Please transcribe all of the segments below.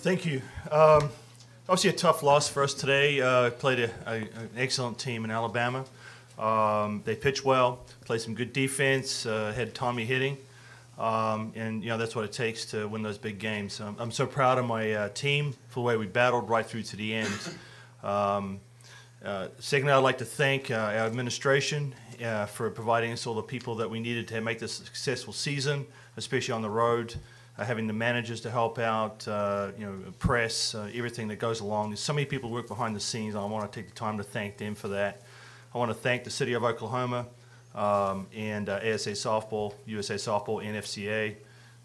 Thank you. Um, obviously, a tough loss for us today. Uh, played a, a, an excellent team in Alabama. Um, they pitched well, played some good defense, uh, had Tommy hitting, um, and you know that's what it takes to win those big games. Um, I'm so proud of my uh, team for the way we battled right through to the end. Um, uh, secondly, I'd like to thank uh, our administration uh, for providing us all the people that we needed to make this a successful season, especially on the road. Uh, having the managers to help out, uh, you know, press, uh, everything that goes along. There's so many people work behind the scenes. I want to take the time to thank them for that. I want to thank the City of Oklahoma um, and ASA Softball, USA Softball, NFCA,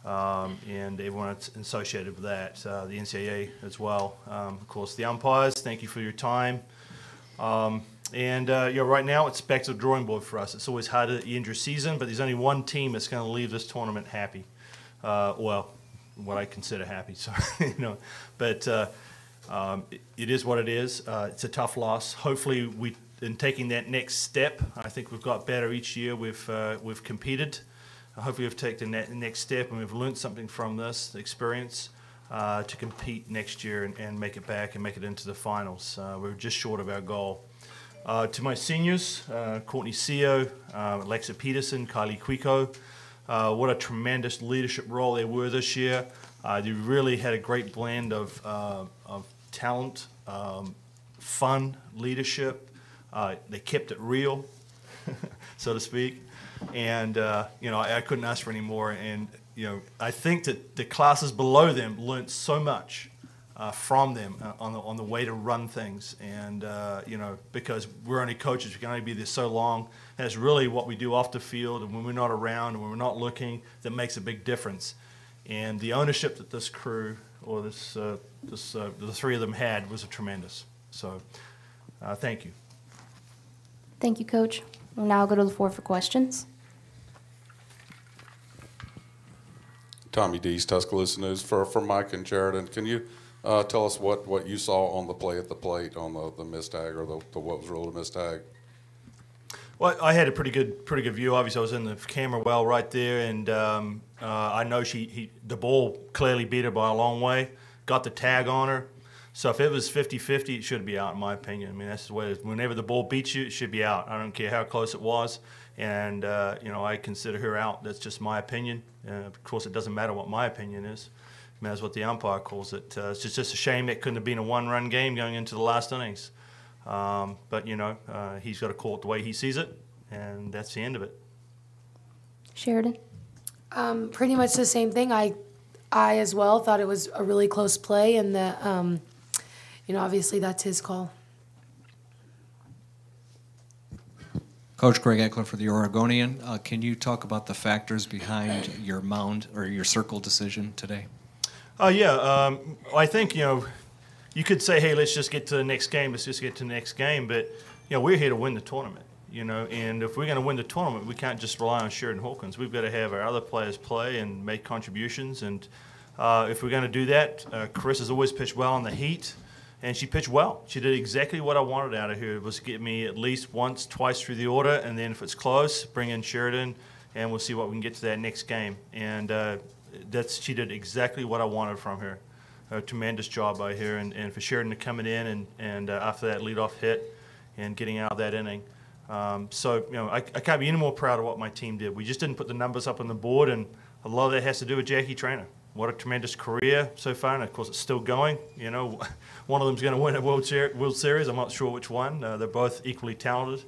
um, and everyone that's associated with that, the NCAA as well. Um, of course, the umpires, thank you for your time. Um, and uh, you know, right now it's back to the drawing board for us. It's always hard at the end of your season, but there's only one team that's going to leave this tournament happy. Uh, well, what I consider happy. So you know, but uh, um, it, it is what it is. Uh, it's a tough loss. Hopefully, we in taking that next step. I think we've got better each year. We've uh, we've competed. Hopefully, we've taken that next step and we've learned something from this experience. Uh, to compete next year and, and, make it back and make it into the finals. Uh, we're just short of our goal. To my seniors, Courtney Ceo, Alexa Peterson, Kailee Cuico, uh, what a tremendous leadership role they were this year. they really had a great blend of, of talent, um, fun, leadership. they kept it real, so to speak. And, you know, I, I couldn't ask for any more. And you know, I think that the classes below them learned so much uh, from them uh, on the on the way to run things, and uh, you know, because we're only coaches, we can only be there so long. That's really what we do off the field, and when we're not around, and when we're not looking, that makes a big difference. And the ownership that this crew or this uh, this uh, the three of them had was a tremendous. So, uh, thank you. Thank you, Coach. We'll now go to the floor for questions. Tommy Deas, Tuscaloosa News. For, for Mike and Cheridan, can you uh, tell us what, what you saw on the play at the plate on the, the missed tag or the, the what was ruled a missed tag? Well, I had a pretty good pretty good view. Obviously, I was in the camera well right there, and um, uh, I know she he, the ball clearly beat her by a long way. Got the tag on her. So if it was 50-50, it should be out, in my opinion. I mean, that's the way. Whenever the ball beats you, it should be out. I don't care how close it was. And, uh, you know, I consider her out. That's just my opinion. Uh, of course, it doesn't matter what my opinion is. It matters what the umpire calls it. Uh, it's just, just a shame it couldn't have been a one-run game going into the last innings. Um, but, you know, uh, he's got to call it the way he sees it, and that's the end of it. Cheridan? Um, pretty much the same thing. I, I as well thought it was a really close play, and that, um, you know, obviously that's his call. Coach Greg Eckler for the Oregonian. Uh, can you talk about the factors behind your mound or your circle decision today? Uh, yeah, um, I think, you know, you could say, hey, let's just get to the next game, let's just get to the next game, but, you know, we're here to win the tournament, you know, and if we're going to win the tournament, we can't just rely on Cheridan Hawkins. We've got to have our other players play and make contributions, and uh, if we're going to do that, uh, Chris has always pitched well in the heat and she pitched well. She did exactly what I wanted out of her. It Was get me at least once, twice through the order, and then if it's close, bring in Cheridan, and we'll see what we can get to that next game. And uh, that's she did exactly what I wanted from her. A tremendous job by her, and, and for Cheridan to coming in and and uh, after that leadoff hit, and getting out of that inning. Um, so you know, I, I can't be any more proud of what my team did. We just didn't put the numbers up on the board, and a lot of that has to do with Jackie Traina what a tremendous career so far, and of course it's still going. You know, one of them's going to win a World, Ser- World Series. I'm not sure which one. Uh, they're both equally talented,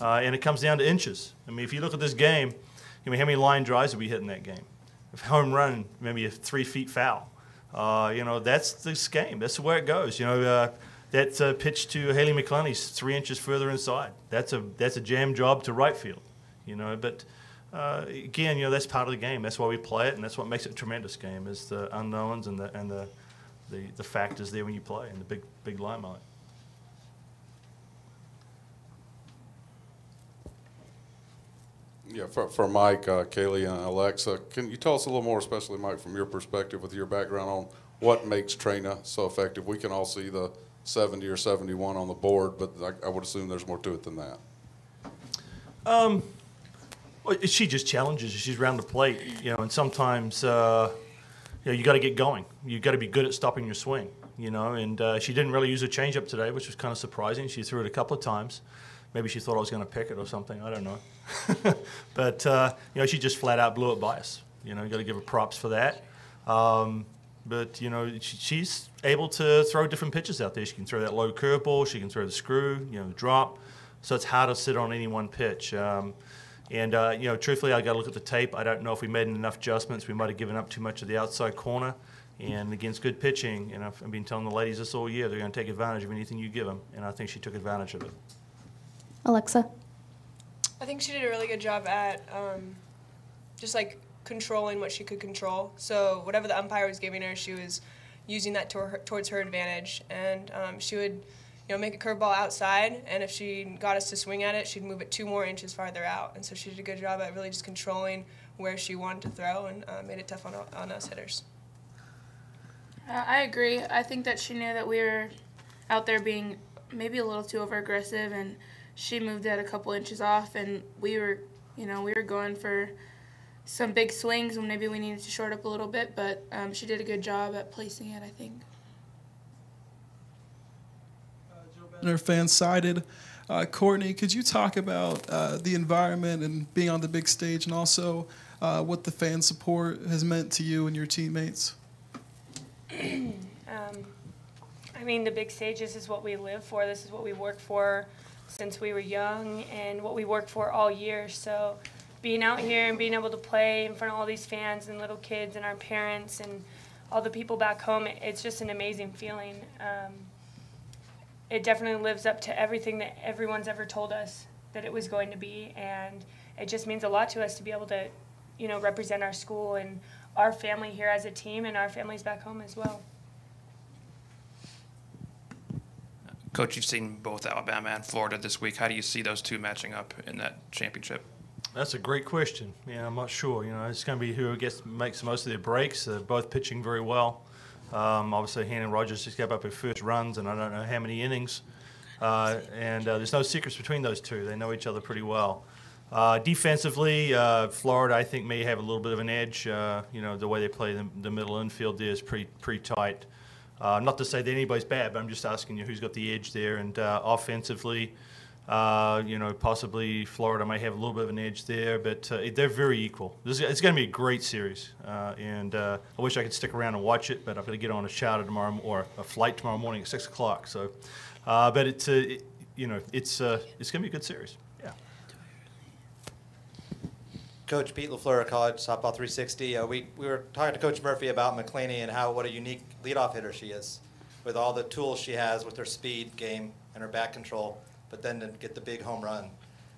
uh, and it comes down to inches. I mean, if you look at this game, I mean, how many line drives did we hit in that game? Home run, maybe a three feet foul. Uh, you know, that's this game. That's where it goes. You know, uh, that uh, pitch to Haylie McCleney's three inches further inside. That's a that's a jam job to right field. You know, but uh, again, you know, that's part of the game. That's why we play it, and that's what makes it a tremendous game is the unknowns and the and the the, the factors there when you play and the big big limelight. Yeah, for, for Mike, uh, Kailee, and Alexa, can you tell us a little more, especially Mike, from your perspective with your background on what makes Traina so effective? We can all see the 70 or 71 on the board, but I, I would assume there's more to it than that. Um, well, she just challenges. She's around the plate, you know, and sometimes, uh, you know, you got to get going. You got to be good at stopping your swing. You know, and uh, she didn't really use a changeup today, which was kind of surprising. She threw it a couple of times. Maybe she thought I was going to pick it or something. I don't know. but uh, you know, she just flat out blew it by us. You know, you got to give her props for that. Um, but you know, she, she's able to throw different pitches out there. She can throw that low curveball. She can throw the screw. You know, drop. So it's hard to sit on any one pitch. Um, and uh, you know, truthfully, I got to look at the tape. I don't know if we made enough adjustments. We might have given up too much of the outside corner. And against good pitching, and I've, I've been telling the ladies this all year, they're going to take advantage of anything you give them. And I think she took advantage of it. Alexa? I think she did a really good job at um, just like controlling what she could control. So whatever the umpire was giving her, she was using that to her, towards her advantage, and um, she would, you know, make a curveball outside, and if she got us to swing at it, she'd move it two more inches farther out. And so she did a good job at really just controlling where she wanted to throw, and uh, made it tough on on us hitters. Uh, I agree. I think that she knew that we were out there being maybe a little too over aggressive, and she moved it a couple inches off, and we were, you know, we were going for some big swings, and maybe we needed to short up a little bit, but um, she did a good job at placing it. I think. Banner fan sided. Uh, Courtney, could you talk about uh, the environment and being on the big stage, and also uh, what the fan support has meant to you and your teammates? Um, I mean, the big stages is what we live for. This is what we work for since we were young and what we work for all year. So being out here and being able to play in front of all these fans and little kids and our parents and all the people back home, it's just an amazing feeling. Um, it definitely lives up to everything that everyone's ever told us that it was going to be, and it just means a lot to us to be able to, you know, represent our school and our family here as a team and our families back home as well. Coach, you've seen both Alabama and Florida this week. How do you see those two matching up in that championship? That's a great question. Yeah, I'm not sure. You know, it's going to be who gets makes most of their breaks. They're both pitching very well. Um, obviously, Hannah Rogers just gave up her first runs, and I don't know how many innings. Uh, and uh, there's no secrets between those two. They know each other pretty well. Uh, defensively, uh, Florida, I think, may have a little bit of an edge. Uh, you know, the way they play the, the middle infield there is pretty pretty tight. Uh, not to say that anybody's bad, but I'm just asking you who's got the edge there. And uh, offensively, uh, you know, possibly Florida may have a little bit of an edge there, but uh, they're very equal. This is, it's going to be a great series, and I wish I could stick around and watch it, but I've got to get on a charter tomorrow or a flight tomorrow morning at six o'clock. So, but it's it, you know, it's it's going to be a good series. Yeah. Coach Pete LaFleur, College Softball 360. Uh, we, we were talking to Coach Murphy about McCleney and how what a unique leadoff hitter she is, with all the tools she has with her speed game and her back control, but then to get the big home run.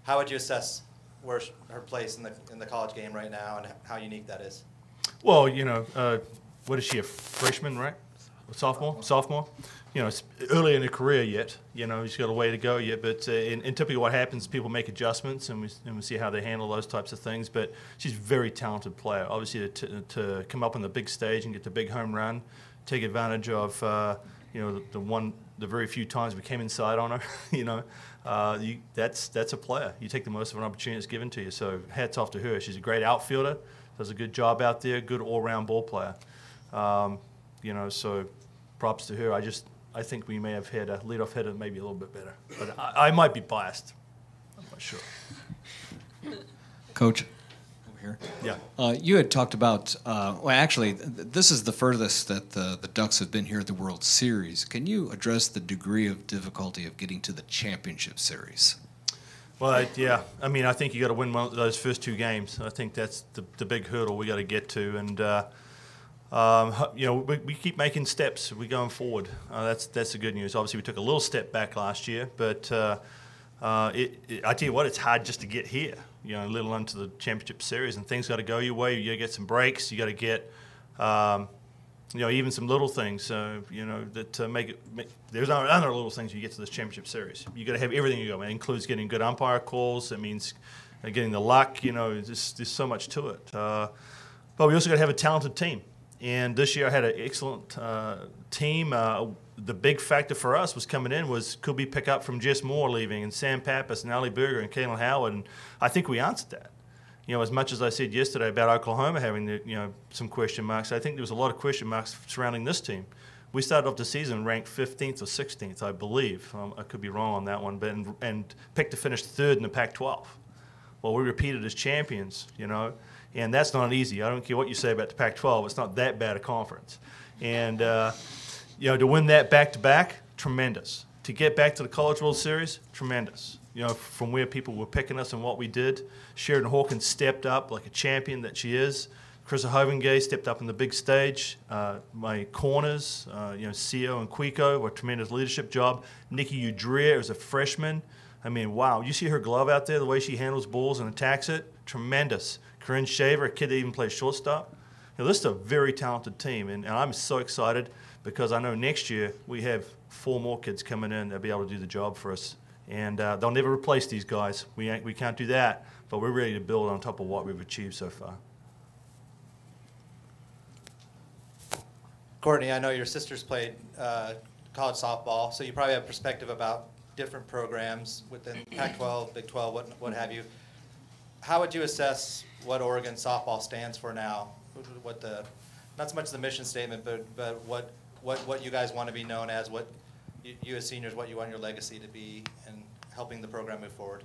How would you assess where her place in the in the college game right now and how unique that is? Well, you know, uh, what is she, a freshman, right? A sophomore? Sophomore? You know, it's early in her career yet. You know, she's got a way to go yet. But uh, and, and typically what happens, people make adjustments, and we, and we see how they handle those types of things. But she's a very talented player. Obviously, to, to come up on the big stage and get the big home run, take advantage of, uh, you know, the, the one, the very few times we came inside on her, you know, uh, you, that's that's a player. You take the most of an opportunity that's given to you. So hats off to her. She's a great outfielder, does a good job out there, good all-round ball player. Um, you know, so props to her. I just I think we may have had a leadoff hitter maybe a little bit better, but I, I might be biased. I'm not sure. Coach, here. Yeah. Uh, you had talked about, uh, well, actually, th- this is the furthest that the, the Ducks have been here at the World Series. Can you address the degree of difficulty of getting to the championship series? Well, yeah. I mean, I think you got to win one of those first two games. I think that's the, the big hurdle we got to get to, and uh, um, you know, we, we, keep making steps. We're going forward. Uh, that's that's the good news. Obviously, we took a little step back last year, but uh, uh, it, it, I tell you what, it's hard just to get here. You know, let alone to the championship series, and things got to go your way. You got to get some breaks. You got to get, um, you know, even some little things. Uh, you know, that uh, make it. Make, there's other little things you get to this championship series. You got to have everything you go. It includes getting good umpire calls. It means uh, getting the luck. You know, there's, there's so much to it. but we also got to have a talented team. And this year I had an excellent uh, team. Uh, the big factor for us was coming in was could we pick up from Jess Moore leaving and Sam Pappas and Ali Berger and Kaylin Howard, and I think we answered that. you know, as much as I said yesterday about Oklahoma having the, you know some question marks, I think there was a lot of question marks surrounding this team. We started off the season ranked 15th or 16th, I believe. Um, I could be wrong on that one, but and, and picked to finish third in the Pac-12. Well, we repeated as champions, you know, and that's not easy. I don't care what you say about the Pac-12; it's not that bad a conference, and uh, you know, to win that back to back, tremendous. To get back to the College World Series, tremendous. You know, from where people were picking us and what we did, Cheridan Hawkins stepped up like a champion that she is. Chris Hovinga stepped up on the big stage. Uh, my corners, uh, you know, Ceo and Cuico, were a tremendous leadership job. Nikki Udria as a freshman. I mean, wow. You see her glove out there, the way she handles balls and attacks it? Tremendous. Corinne Shaver, a kid that even plays shortstop. You know, this is a very talented team, and, and I'm so excited because I know next year we have four more kids coming in that'll be able to do the job for us. And uh, they'll never replace these guys. We, we can't do that, but we're ready to build on top of what we've achieved so far. Courtney, I know your sisters played uh, college softball, so you probably have perspective about different programs within Pac-12, Big 12, what, what have you. How would you assess what Oregon softball stands for now? What the, not so much the mission statement, but, but what, what, what you guys want to be known as, what you, you as seniors, what you want your legacy to be in helping the program move forward?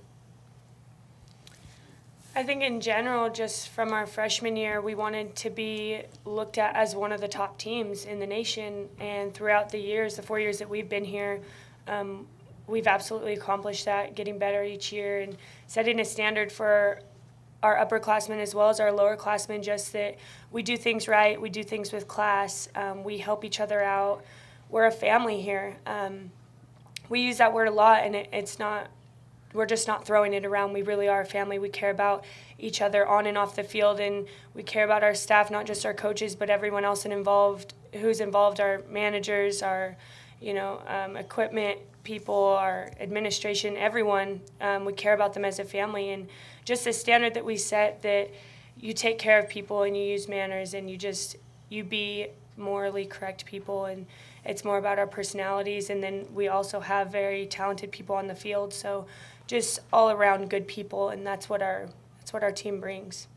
I think in general, just from our freshman year, we wanted to be looked at as one of the top teams in the nation. And throughout the years, the four years that we've been here, um, we've absolutely accomplished that, getting better each year and setting a standard for our upperclassmen as well as our lowerclassmen, just that we do things right, we do things with class, um, we help each other out. We're a family here. Um, we use that word a lot, and it, it's not we're just not throwing it around. We really are a family. We care about each other on and off the field, and we care about our staff, not just our coaches, but everyone else involved. Who's involved? Our managers, our, you know, um, equipment people, our administration, everyone. Um, we care about them as a family, and just the standard that we set that you take care of people and you use manners and you just you be morally correct people and it's more about our personalities and then we also have very talented people on the field so just all around good people, and that's what our that's what our team brings.